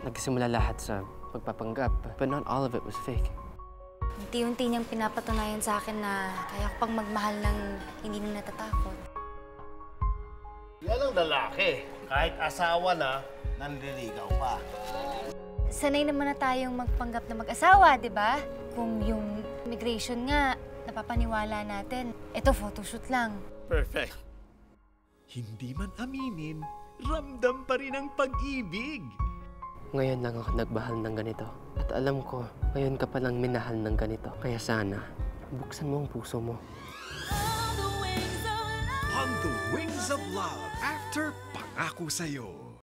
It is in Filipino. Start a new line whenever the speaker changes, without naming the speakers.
Nagsimula lahat sa pagpapanggap, but not all of it was fake.
Unti-unti niyang pinapatunayan sa akin na kaya ko pang magmahal ng hindi na natatakot.
Yan ang lalaki. Kahit asawa na, nanliligaw pa.
Sanay naman na tayong magpanggap na mag-asawa, di ba? Kung yung immigration nga, napapaniwala natin, ito photoshoot lang.
Perfect.
Hindi man aminin, ramdam pa rin ang pag-ibig.
Ngayon lang ako nagmahal ng ganito. At alam ko, ngayon ka palang minahal ng ganito. Kaya sana, buksan mo ang puso mo.
On the Wings of Love, after Pangako Sa'yo.